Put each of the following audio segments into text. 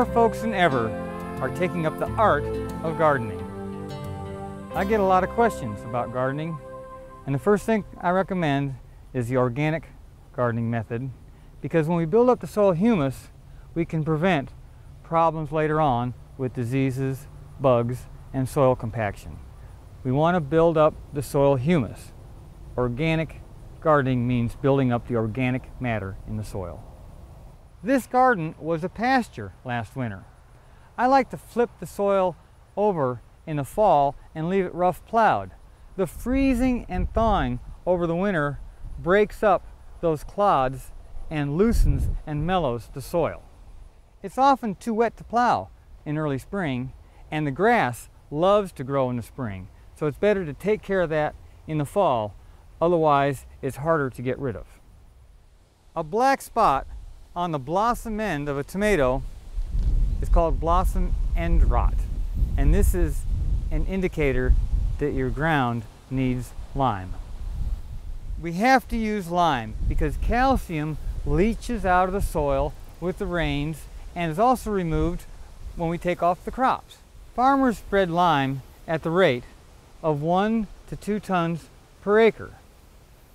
more folks than ever are taking up the art of gardening. I get a lot of questions about gardening, and the first thing I recommend is the organic gardening method because when we build up the soil humus, we can prevent problems later on with diseases, bugs, and soil compaction. We want to build up the soil humus. Organic gardening means building up the organic matter in the soil. This garden was a pasture last winter. I like to flip the soil over in the fall and leave it rough plowed. The freezing and thawing over the winter breaks up those clods and loosens and mellows the soil. It's often too wet to plow in early spring and the grass loves to grow in the spring. So it's better to take care of that in the fall, otherwise it's harder to get rid of. A black spot on the blossom end of a tomato is called blossom end rot. And this is an indicator that your ground needs lime. We have to use lime because calcium leaches out of the soil with the rains and is also removed when we take off the crops. Farmers spread lime at the rate of one to two tons per acre.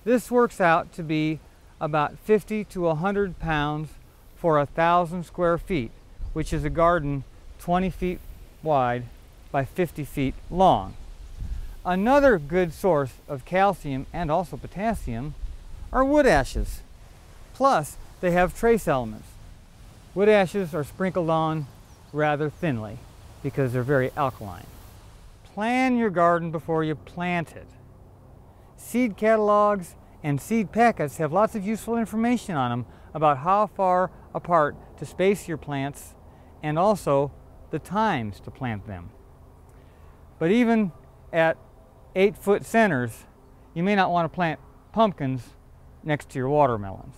This works out to be about 50 to 100 pounds for a thousand square feet, which is a garden 20 feet wide by 50 feet long. Another good source of calcium and also potassium are wood ashes. Plus, they have trace elements. Wood ashes are sprinkled on rather thinly because they're very alkaline. Plan your garden before you plant it. Seed catalogs and seed packets have lots of useful information on them about how far apart to space your plants and also the times to plant them. But even at eight foot centers, you may not want to plant pumpkins next to your watermelons.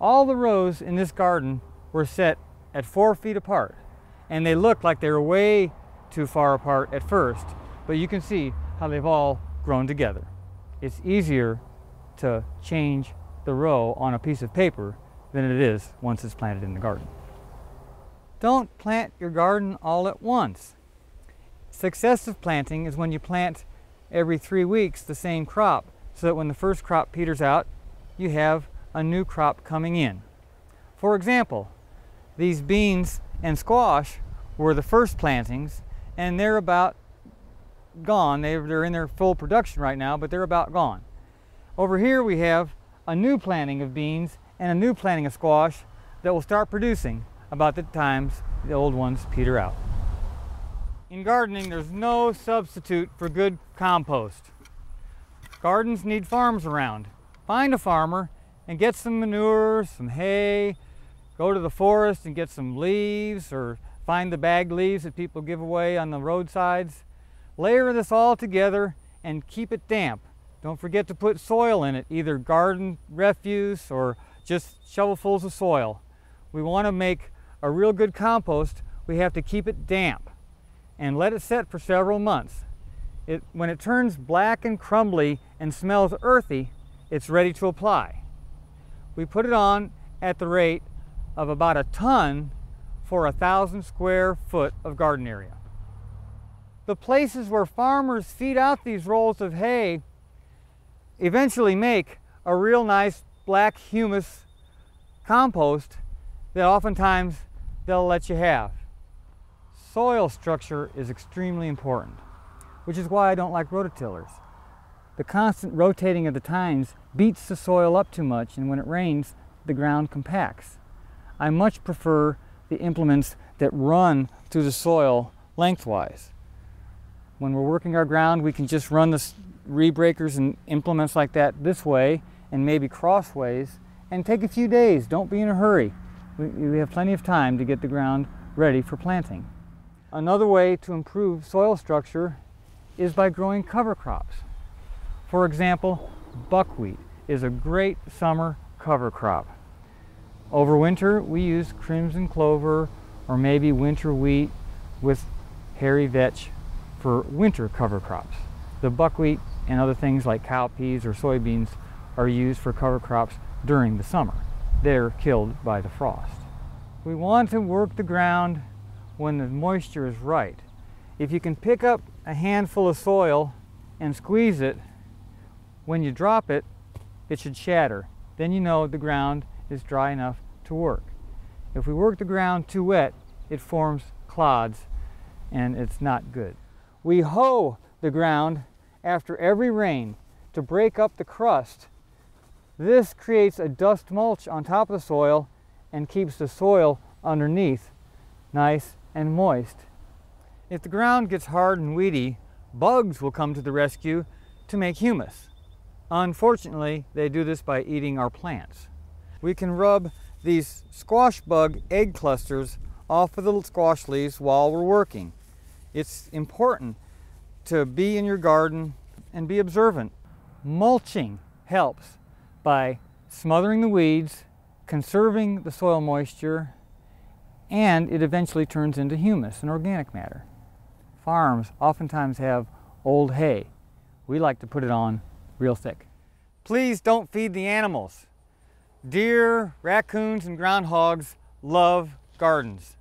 All the rows in this garden were set at four feet apart and they looked like they were way too far apart at first, but you can see how they've all grown together. It's easier to change the row on a piece of paper than it is once it's planted in the garden. Don't plant your garden all at once. Successive planting is when you plant every three weeks the same crop so that when the first crop peters out, you have a new crop coming in. For example, these beans and squash were the first plantings and they're about gone. They're in their full production right now, but they're about gone. Over here we have a new planting of beans and a new planting of squash that will start producing about the times the old ones peter out. In gardening, there's no substitute for good compost. Gardens need farms around. Find a farmer and get some manure, some hay, go to the forest and get some leaves or find the bagged leaves that people give away on the roadsides. Layer this all together and keep it damp. Don't forget to put soil in it, either garden refuse or just shovelfuls of soil. We want to make a real good compost, we have to keep it damp and let it set for several months. It, when it turns black and crumbly and smells earthy, it's ready to apply. We put it on at the rate of about a ton for a thousand square foot of garden area. The places where farmers feed out these rolls of hay eventually make a real nice black humus compost that oftentimes they'll let you have. Soil structure is extremely important, which is why I don't like rototillers. The constant rotating of the tines beats the soil up too much and when it rains, the ground compacts. I much prefer the implements that run through the soil lengthwise. When we're working our ground, we can just run the rebreakers and implements like that this way and maybe crossways and take a few days. Don't be in a hurry. We, we have plenty of time to get the ground ready for planting. Another way to improve soil structure is by growing cover crops. For example, buckwheat is a great summer cover crop. Over winter, we use crimson clover or maybe winter wheat with hairy vetch for winter cover crops. The buckwheat and other things like cowpeas or soybeans are used for cover crops during the summer. They're killed by the frost. We want to work the ground when the moisture is right. If you can pick up a handful of soil and squeeze it, when you drop it, it should shatter. Then you know the ground is dry enough to work. If we work the ground too wet, it forms clods and it's not good. We hoe the ground after every rain to break up the crust. This creates a dust mulch on top of the soil and keeps the soil underneath nice and moist. If the ground gets hard and weedy, bugs will come to the rescue to make humus. Unfortunately, they do this by eating our plants. We can rub these squash bug egg clusters off of the squash leaves while we're working. It's important to be in your garden and be observant. Mulching helps by smothering the weeds, conserving the soil moisture, and it eventually turns into humus and organic matter. Farms oftentimes have old hay. We like to put it on real thick. Please don't feed the animals. Deer, raccoons, and groundhogs love gardens.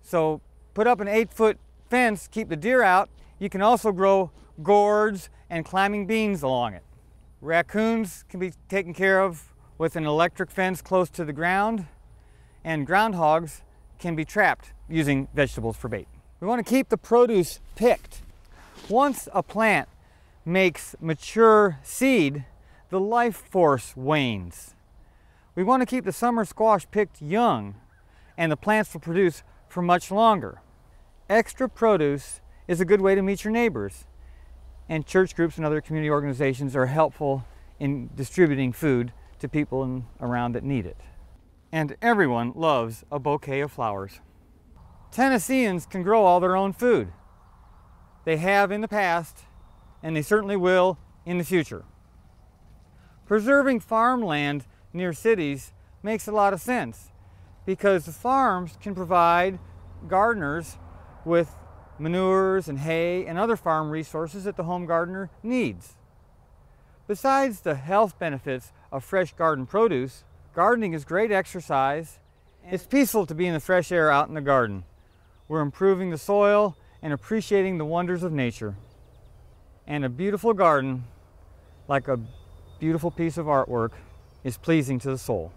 So put up an eight foot fence, keep the deer out. You can also grow gourds and climbing beans along it. Raccoons can be taken care of with an electric fence close to the ground, and groundhogs can be trapped using vegetables for bait. We want to keep the produce picked. Once a plant makes mature seed, the life force wanes. We want to keep the summer squash picked young, and the plants will produce for much longer. Extra produce is a good way to meet your neighbors, and church groups and other community organizations are helpful in distributing food to people in, around that need it. And everyone loves a bouquet of flowers. Tennesseans can grow all their own food. They have in the past, and they certainly will in the future. Preserving farmland near cities makes a lot of sense because the farms can provide gardeners with manures and hay and other farm resources that the home gardener needs. Besides the health benefits of fresh garden produce, gardening is great exercise. It's peaceful to be in the fresh air out in the garden. We're improving the soil and appreciating the wonders of nature. And a beautiful garden, like a beautiful piece of artwork, is pleasing to the soul.